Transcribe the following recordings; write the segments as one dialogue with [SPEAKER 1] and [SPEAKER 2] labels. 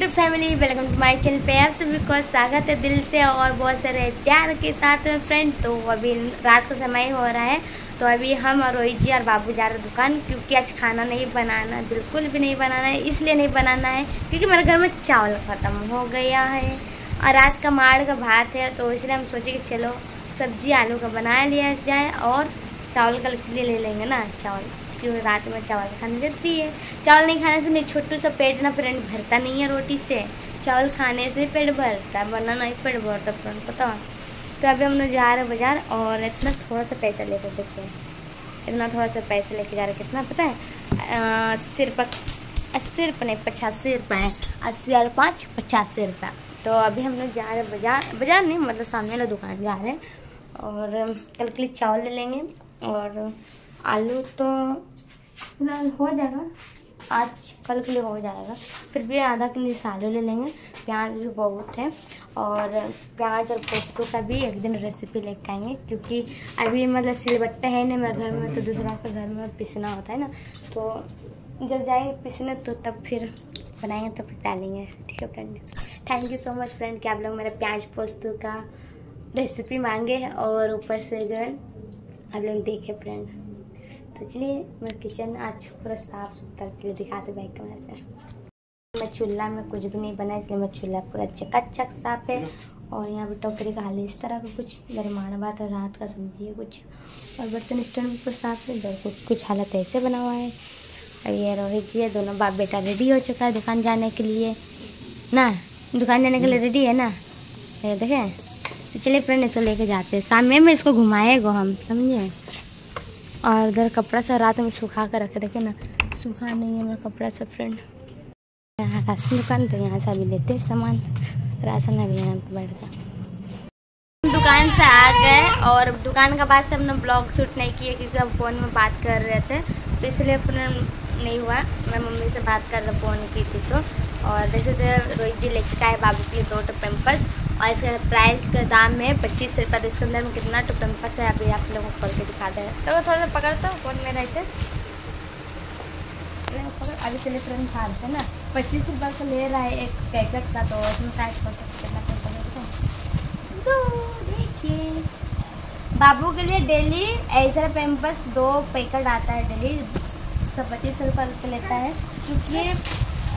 [SPEAKER 1] YouTube family welcome to my channel पे आप सभी को स्वागत है दिल से और बहुत सारे प्यार के साथ में फ्रेंड तो अभी रात का समय हो रहा है तो अभी हम और रोहित जी और बाबू जा रहे दुकान, क्योंकि आज खाना नहीं बनाना, बिल्कुल भी नहीं बनाना है, इसलिए नहीं बनाना है, क्योंकि मेरे घर में चावल ख़त्म हो गया है। और रात का माड़ का भात है तो इसलिए हम सोचे कि चलो सब्ज़ी आलू का बना लिया जाए और चावल का लिए ले लेंगे ना, चावल। क्योंकि रात में चावल खाने देती है। चावल नहीं खाने से नहीं छोटू सा पेट ना पेट भरता नहीं है रोटी से। चावल खाने से पेट भरता है, वरना नहीं पेट भरता फ्रेंड पता तो अभी हम लोग जा रहे हैं बाज़ार और इतना थोड़ा सा पैसा लेकर देखिए इतना थोड़ा सा पैसा लेके जा रहे हैं, कितना पता है? रुपये अस्सी रुपये नहीं, पचासी रुपये है। अस्सी और पाँच, पचासी रुपये तो अभी हम लोग जा रहे हैं बाज़ार बाज़ार नहीं मतलब सामने वाला दुकान जा रहे हैं। और कल के लिए चावल ले लेंगे और आलू तो फ़िलहाल हो जाएगा। आज कल के लिए हो जाएगा। फिर भी आधा किलो से आलू ले लेंगे। प्याज भी बहुत है और प्याज और पोस्तों का भी एक दिन रेसिपी लेके आएँगे क्योंकि अभी मतलब सिलबट्टा है नहीं, मेरे घर में तो दूसरा के घर में पिसना होता है ना। तो जब जाएँगे पिसने तो तब फिर बनाएँगे तो फिर डालेंगे। ठीक है friend thank you so much friend कि आप लोग मेरे प्याज पोस्तों का रेसिपी मांगे और ऊपर से जो है आप लोग देखे फ्रेंड तो चलिए मेरा किचन आज पूरा साफ़ सुथरा चलिए दिखाते बैक कैमरा से मैं चूल्हा में कुछ भी नहीं बना, इसलिए मेरा चूल्हा पूरा चकाचक साफ़ है। और यहाँ पर टोकरी का हाल इस तरह का कुछ दरमान बात है, रात का सब्ज़ी है कुछ। और बर्तन स्टैंड भी पूरा साफ़ है, इधर कुछ कुछ हालत ऐसे बना हुआ है। और ये रोहित जी है, दोनों बाप बेटा रेडी हो चुका है दुकान जाने के लिए। ना, दुकान जाने के लिए रेडी है ना? ये देखें तो चलिए फ्रेंड इसको लेके जाते हैं। शाम में इसको घुमाएगा हम, समझे? और इधर कपड़ा सा रात में सुखा कर रखे देखे ना, सूखा नहीं है मेरा कपड़ा सा फ्रेंड यहाँ राशन दुकान तो यहाँ से अभी लेते हैं सामान। राशन अभी यहाँ पे बैठता दुकान से आ गए, और दुकान के बाद से हमने ब्लॉग शूट नहीं किया, क्योंकि हम फ़ोन में बात कर रहे थे। तो इसलिए फिर नहीं हुआ, मैं मम्मी से बात कर रहा फ़ोन की थी तो। और जैसे रोहित जी लेके आए बाबू के लिए दो टो पेम्पस और इसका प्राइस का दाम है पच्चीस रुपये तो इसके अंदर में कितना टो पेम्पस है अभी आप लोगों को खोल के दिखा दे तो थोड़ा सा पकड़ तो फ़ोन मेरा ऐसे पकड़ अभी चले फ्रेंड फाड़ते ना। पच्चीस रुपये का ले रहा है एक पैकेट का तो उसमें शायद कितना पैसा तो देखिए बाबू के लिए डेली ऐसा पेम्पस दो पैकेट आता है डेली सब पच्चीस रुपये लेता है। क्योंकि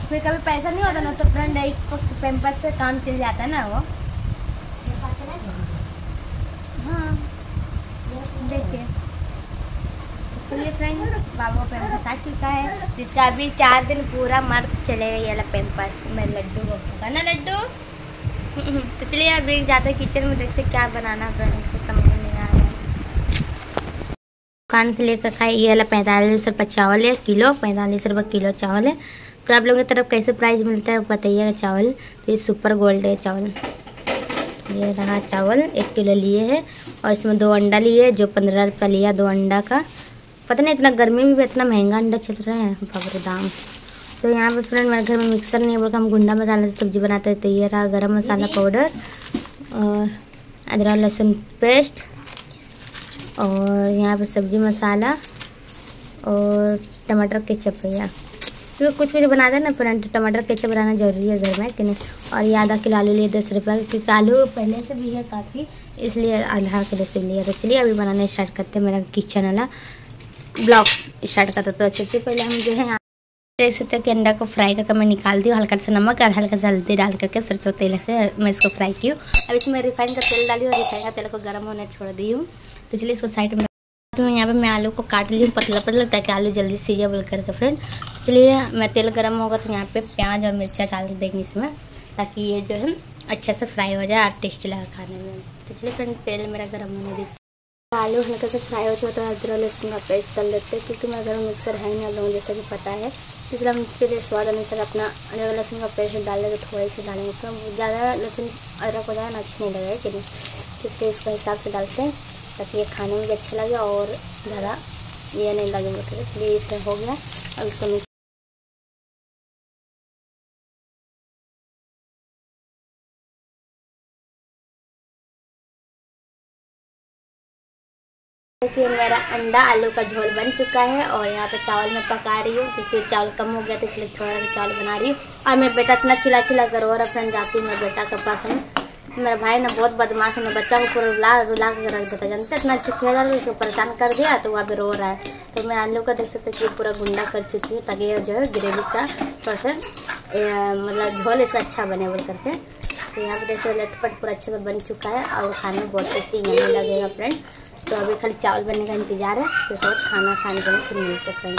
[SPEAKER 1] फिर कभी पैसा नहीं होता ना तो फ्रेंड एक पेम्पस से काम चल जाता है ना वो। हाँ। चुका है, जिसका अभी चार दिन पूरा मर्द चलेगा ये वाला पेम्पस मेरे लड्डू को। होगा ना लड्डू? तो चलिए अभी जाते किचन में, देखते क्या बनाना फ्रेंड समझ नहीं आ रहा है। दुकान से लेकर खाए ये वाला पैंतालीस रुपये चावल है, किलो, पैंतालीस रुपये किलो चावल है। तो आप लोगों की तरफ़ कैसे प्राइस मिलता है बताइएगा चावल। तो ये सुपर गोल्ड है चावल। ये रहा चावल एक किलो लिए है और इसमें दो अंडा लिए जो पंद्रह रुपया लिया दो अंडा का। पता नहीं इतना गर्मी में भी इतना महँगा अंडा चल रहा है बाबर दाम। तो यहाँ पे फ्रेंड मेरे घर में मिक्सर नहीं है हम गुंडा मसाला से सब्ज़ी बनाते हैं तो ये रहा गरम मसाला पाउडर और अदरक लहसुन पेस्ट और यहाँ पे सब्ज़ी मसाला और टमाटर के भैया क्योंकि कुछ कुछ बनाते हैं ना फ्रेंड टमाटर कैसे बनाना ज़रूरी है घर में, कि नहीं? और ये आधा किलो आलू लिए, दस रुपये क्योंकि आलू पहले से भी है काफ़ी, इसलिए आधा किलो से लिया। तो चलिए, अभी बनाना स्टार्ट करते हैं मेरा किचन वाला ब्लॉग स्टार्ट करते तो सबसे पहले हम जो है देख सकते कि अंडा को फ्राई करके मैं निकाल दी हल्का सा नमक और हल्का सा हल्दी डाल करके सरसों तेल से मैं इसको फ्राई की हूँ। अब इसमें रिफाइन का तेल डाली और रिफाइन का तेल को गर्म होने छोड़ दी हूँ। तो इसलिए इसको साइड में तो यहाँ पे मैं आलू को काट ली हूँ पतला पतला ताकि आलू जल्दी सीजे बोल करके फ्रेंड चलिए मैं तेल गर्म होगा तो यहाँ पे प्याज और मिर्चा डाल देंगे इसमें, ताकि ये जो है अच्छे से फ्राई हो जाए और टेस्टी लगा खाने में। तो चलिए फ्रेंड तेल मेरा गर्म होने दीजिए आलू हल्का से फ्राई हो जाए तो अदरक लहसुन का पेस्ट डाल देते हैं, क्योंकि मेरे घर में मिक्सर है नहीं लोगों जैसे कि पता है। इसलिए हम चलिए स्वाद अनुसार अपना अदरक लहसुन का पेस्ट डाल देंगे थोड़े से डालेंगे। तो ज़्यादा लहसुन, अदरक हो जाए ना अच्छा नहीं लगेगा कि नहीं? इसलिए इसके हिसाब से डालते हैं, ताकि ये खाने में भी अच्छा लगे और ज़्यादा ये नहीं लगे मतलब इसलिए इसे हो गया, अब इसको देखिए, मेरा अंडा आलू का झोल बन चुका है और यहाँ पे चावल मैं पका रही हूँ। क्योंकि चावल कम हो गया तो इसलिए थोड़ा सा चावल बना रही हूँ। और मैं बेटा इतना चिल्ला चिल्ला कर और फ्रेंड जाती हूँ मेरे बेटा के पास में। मेरा भाई ना बहुत बदमाश है, मैं बच्चा को पूरा रुला रुला कर रख देता जानते इतना अच्छा खेल उसको परेशान कर दिया तो वहाँ पे रो रहा है। तो मैं आलू का देख सकते कि पूरा गुंडा कर चुकी हूँ, ताकि जो है ग्रेवी का थोड़ा सा मतलब झोल इसका अच्छा बने बोल करके। तो यहाँ पे देखिए लटपट पूरा अच्छे से बन चुका है और खाने में बहुत टेस्टी लगेगा फ्रेंड तो अभी खाली चावल बनने का इंतज़ार है तो सब खाना खाने के लिए फिर मिलते फ्रेंड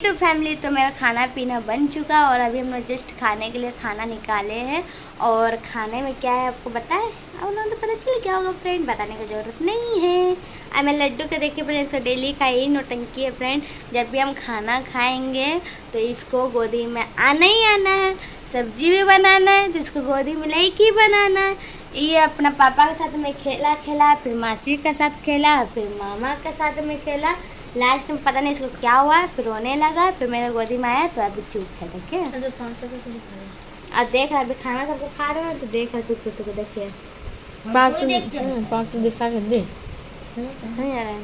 [SPEAKER 1] तो फैमिली तो मेरा खाना पीना बन चुका और अभी हम लोग जस्ट खाने के लिए खाना निकाले हैं। और खाने में क्या है आपको बताएँ अब लोगों तो पता चले क्या होगा फ्रेंड बताने की ज़रूरत नहीं है। अब मैं लड्डू को देखिए फ्रेंड इसको डेली का ही, नोटंकी है फ्रेंड जब भी हम खाना खाएँगे तो इसको गोदी में आना ही आना है। सब्ज़ी भी बनाना है तो इसको गोदी में लेके बनाना है। ये अपना पापा के साथ में खेला खेला फिर मासी के साथ खेला फिर मामा के साथ में खेला। लास्ट में पता नहीं इसको क्या हुआ फिर रोने लगा फिर मेरे गोदी में आया तो अभी चुप था देखे? अब देख रहा अभी खाना सबको खा रहे हो तो देख रहा कुछ को देखिए
[SPEAKER 2] दिखा कर दे।
[SPEAKER 1] नहीं आ रहा है।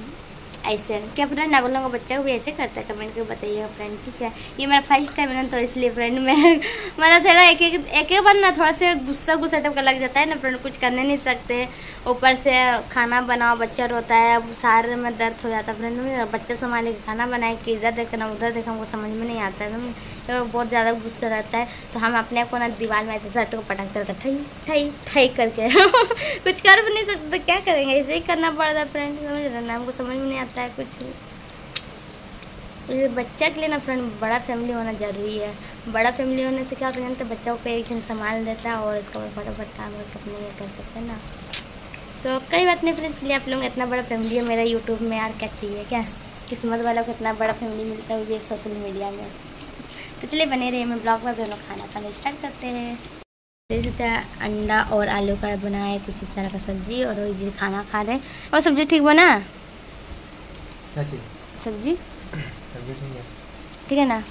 [SPEAKER 1] ऐसे क्या फ्रेंड ना लोगों का बच्चा को भी ऐसे करता है कमेंट करके बताइएगा फ्रेंड ठीक है, ये मेरा फ़र्स्ट टाइम है ना तो इसलिए फ्रेंड मैं मतलब थोड़ा एक एक एक एक बार ना थोड़ा सा गुस्सा गुस्सा टाइप का लग जाता है ना फ्रेंड कुछ करने नहीं सकते। ऊपर से खाना बनाओ, बच्चा रोता है, अब सारे में दर्द हो जाता है फ्रेंड बच्चा संभाले खाना बनाए, कि इधर देखना, उधर देखना वो समझ में नहीं आता है तो बहुत ज़्यादा गुस्सा रहता है तो हम अपने आप को ना दीवार में ऐसे सर्ट को पटकते रहते ठई ठई ठई करके। कुछ कर भी नहीं सकते तो क्या करेंगे? ऐसे ही करना पड़ता है फ्रेंड समझ रहे ना? हमको समझ में नहीं आता है कुछ बच्चा के लिए ना फ्रेंड बड़ा फैमिली होना ज़रूरी है। बड़ा फैमिली होने से क्या होता है तो बच्चों को एक संभाल देता है और उसका फटाफट काम अपने ये कर सकते हैं ना। तो कई बात नहीं फ्रेंड लिए आप लोग इतना बड़ा फैमिली है मेरा यूट्यूब में यार क्या चाहिए, क्या? किस्मत वालों को इतना बड़ा फैमिली मिलता है सोशल मीडिया में। तो चलिए बने रहे मैं ब्लॉग में दोनों खाना खाना स्टार्ट करते हैं। जैसे अंडा और आलू का बना है कुछ इस तरह का सब्ज़ी और जी खाना खा रहे हैं। और सब्ज़ी ठीक बना? सब्ज़ी? ठीक है। ना?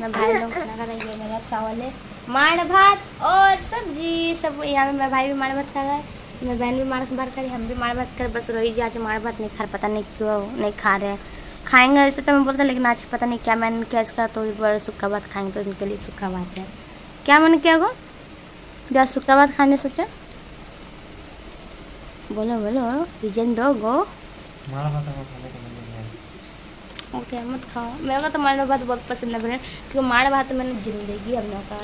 [SPEAKER 1] मैं भाई लोग खाना खा रही है मेरा चावल है। माड़ भात और सब्ज़ी। सब यहाँ पे मेरा भाई भी माड़ भात खा रहा है मेरी बहन भी माड़ भात खा रही है हम भी माड़ भात कर बस रोही जी आज माड़ भात नहीं खा रहे पता नहीं क्यों नहीं खा रहे खाएँगे ऐसे तो मैं बोलता लेकिन आज पता नहीं क्या मैंने किया इसका तो बड़ा सूखा भात खाएँगे तो इनके लिए सूखा भात है। क्या मैंने किया गो? जो सूखा भात खाने सोचा? बोलो बोलो रीजन दो गो। ओके मत खाओ। मेरे को तो माड़ भात बहुत पसंद है फ्रेंड क्योंकि माड़ भात मैंने ज़िंदगी हम लोग का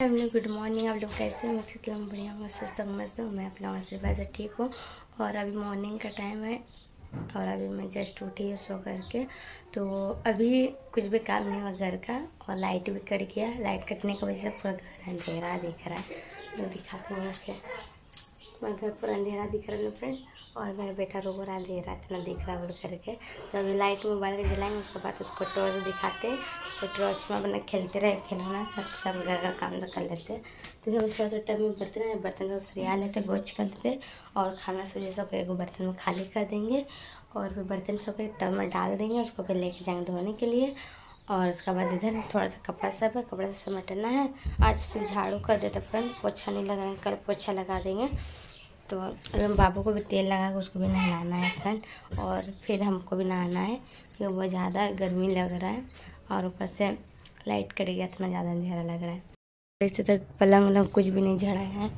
[SPEAKER 1] हम लोग गुड मॉर्निंग आप लोग कैसे हो? मैं बढ़िया मैं सुस्त मस्त हूँ। मैं अपना आशीर्वाद से ठीक हूँ। और अभी मॉर्निंग का टाइम है। और अभी मैं जस्ट उठी हूँ सो करके। तो अभी कुछ भी काम नहीं हुआ घर का और लाइट भी कट गया। लाइट कटने की वजह से पूरा घर अंधेरा दिख रहा है। मैं दिखाती हूँ घर पूरा अंधेरा दिख रहा है फ्रेंड और मेरा बेटा रो रहा दे रहा इतना देख रहा बोल करके तो अभी लाइट मोबाइल के जलाएँगे उसके बाद उसको टॉर्च दिखाते और टॉर्च में अपना खेलते रहे, खिलौना सब तब घर का काम तो कर लेते तो जब थोड़ा सा टाइम में बर्तन है, बर्तन को सरिया लेते गोच कर लेते और खाना सब्ज़ी सब एक बर्तन में खाली कर देंगे। और फिर बर्तन सब एक टब में डाल देंगे, उसको फिर लेके जाएँगे धोने के लिए। और उसके बाद इधर थोड़ा सा कपड़ा सब है, कपड़ा से समेटना है। आज सिर्फ़ झाड़ू कर देते फ्रेंड। पोछा नहीं लगाएँगे कल पोछा लगा देंगे। तो हम बाबू को भी तेल लगा के उसको भी नहलाना है फ्रेंड और फिर हमको भी नहाना है, क्योंकि बहुत ज़्यादा गर्मी लग रहा है और ऊपर से लाइट कट गया इतना ज़्यादा अंधेरा लग रहा है। ऐसे तक पलंग वलंग कुछ भी नहीं झड़ा है।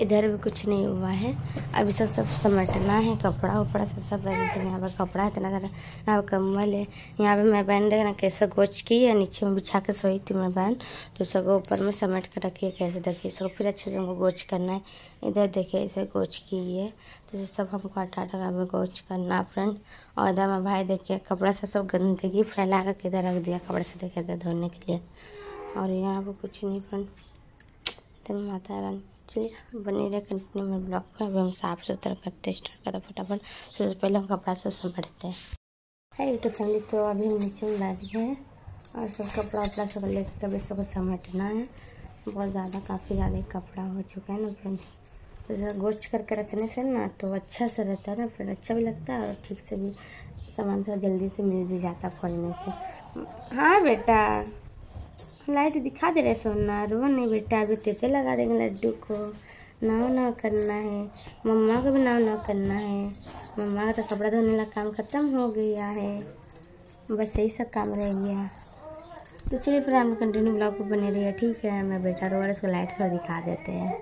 [SPEAKER 1] इधर भी कुछ नहीं हुआ है। अभी सब सब समेटना है, कपड़ा उपड़ा सब सब यहाँ पर कपड़ा है, इतना सारा यहाँ पर कम्बल है। यहाँ पे मैं बहन देखना कैसे गोच की है, नीचे में बिछा के सोई थी मैं बहन तो सबको ऊपर में समेट कर रखी है कैसे देखिए। सब फिर अच्छे से हमको गोच करना है। इधर देखिए, ऐसे गोच की है तो सब हमको आटा आटा गोच करना फ्रेंड। और इधर मैं भाई देखिए, कपड़ा से सब गंदगी फैला कर किधर रख दिया, कपड़े से देखे धोने के लिए। और यहाँ पर कुछ नहीं फ्रेंड तो माता रानी चलिए बने रहे कंटिन्यू में ब्लॉग में अभी हम साफ़ सुथरा करते स्टार्ट करते फटाफट। सबसे पहले हम कपड़ा से समझते हैं। है यूट्यूब फैमिली तो अभी हम नीचे में बैठ गए हैं और सब कपड़ा वपड़ा सब लेकर कभी सबको समेटना है। बहुत ज़्यादा, काफ़ी ज़्यादा कपड़ा हो चुका है ना फ्रेंड तो गोश्त करके रखने से ना तो अच्छा से रहता है ना फ्रेंड अच्छा भी लगता है और ठीक से भी सामान थोड़ा जल्दी से मिल भी जाता खोलने से। हाँ बेटा। लाइट दिखा दे रहे सोना रो नहीं बेटा अभी तेते लगा देंगे लड्डू को नाव नाव करना है, मम्मा को भी नाव नाव करना है। मम्मा का तो कपड़ा धोने का काम ख़त्म हो गया है। बस यही सब काम रह गया तो चलिए फिर हम कंटिन्यू ब्लॉग को बने रहिए, ठीक है? मैं बेटा रो और उसको लाइट थोड़ा दिखा देते हैं।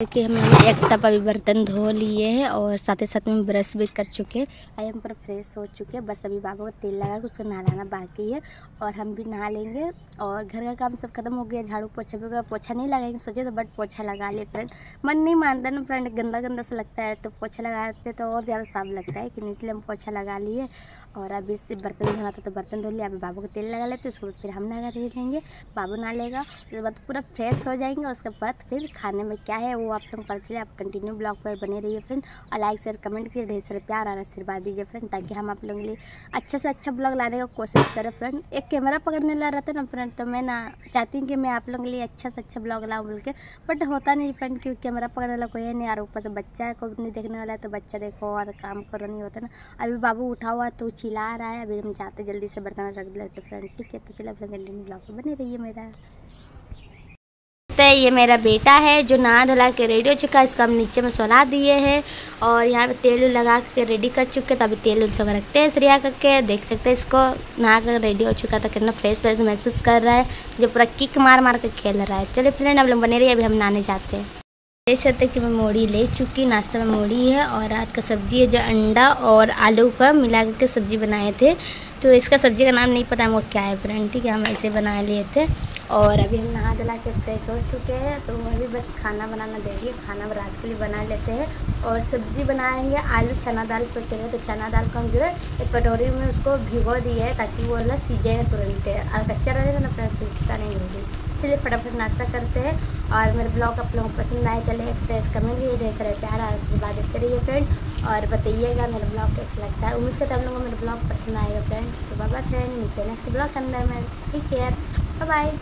[SPEAKER 1] देखिए हम एक टप अभी बर्तन धो लिए हैं और साथ ही साथ में ब्रश भी कर चुके हैं। अभी हम पूरा फ्रेश हो चुके हैं। बस अभी बाबा को तेल लगा के उसको नहलाना बाकी है और हम भी नहा लेंगे और घर का काम सब खत्म हो गया। झाड़ू पोछा भी पोछा नहीं लगाएँगे, सोचे तो बट पोछा लगा ले फ्रेंड मन नहीं मानता ना फ्रेंड गंदा गंदा सा लगता है तो पोछा लगाते तो और ज़्यादा साफ़ लगता है कि इसलिए हम पोछा लगा लिए। और अभी इससे बर्तन धोना था तो बर्तन धो लिया। अभी बाबू को तेल लगा लेते उसके बाद फिर हम नहा दे देंगे बाबू नहा लेगा, उसके बाद पूरा फ्रेश हो जाएँगे, उसके बाद फिर खाने में क्या है वो आप लोग पता चले। आप कंटिन्यू ब्लॉग पर बने रहिए फ्रेंड और लाइक शेयर कमेंट कीजिए ढेर सारे प्यार और आशीर्वाद दीजिए फ्रेंड ताकि हम आप लोगों के लिए अच्छा से अच्छा ब्लॉग लाने का कोशिश करें फ्रेंड एक कैमरा पकड़ने ला रहता है ना फ्रेंड तो मैं ना चाहती हूँ कि मैं आप लोगों के लिए अच्छा से अच्छा ब्लॉग लाऊँ बोल के बट होता नहीं फ्रेंड क्योंकि कैमरा पकड़ने वाला कोई है नहीं। और ऊपर से बच्चा है, कोई नहीं देखने वाला है तो बच्चा देखो और काम करो, नहीं होता ना। अभी बाबू उठा हुआ तो चिल्ला रहा है, अभी हम जाते जल्दी से बर्तन रख लेते फ्रेंड ठीक है? तो चलो, अपने कंटिन्यू ब्लॉग बने रहिए मेरा। तो ये मेरा बेटा है, जो नहा धुला के रेडी हो चुका है, इसको हम नीचे में सोला दिए हैं। और यहाँ पे तेल लगा के रेडी कर चुके तो अभी तेल उन सब रखते हैं, सरिया करके। देख सकते हैं इसको, नहा कर रेडी हो चुका तो कितना फ्रेश फ्रेश महसूस कर रहा है, जो पूरा किक मार मार कर खेल रहा है। चलिए फ्रेंड अब लोग बने रहिए, अभी हम नहाने जाते हैं। देख सकते कि मैं मोड़ी ले चुकी, नाश्ता में मोड़ी है और रात का सब्ज़ी है जो अंडा और आलू का मिला करके सब्ज़ी बनाए थे। तो इसका सब्ज़ी का नाम नहीं पता वो क्या है फ्रेंड ठीक है? हम ऐसे बना लिए थे और अभी हम नहा धला के फ्रेश हो चुके हैं तो अभी बस खाना बनाना देंगे खाना रात के लिए बना लेते हैं और सब्ज़ी बनाएँगे। आलू, चना दाल सोच रहे तो चना दाल को हम जो है एक कटोरी में उसको भिगो दिए है ताकि वो अलग सीजेगा तुरंत। और कच्चा रहेगा ना फ्रेंड नहीं होगी। इसलिए फटाफट नाश्ता करते हैं। और मेरे ब्लॉग आप लोगों को पसंद आए चले लाइक से कमेंट भी ढेर सारे प्यार और बाद देते रहिए फ्रेंड और बताइएगा मेरा ब्लॉग कैसा लगता है। उम्मीद करते आप लोगों को मेरा ब्लॉग पसंद आएगा फ्रेंड तो बाबा फ्रेंड मिलते हैं नेक्स्ट ब्लॉग के अंदर मैं। ठीक है बाय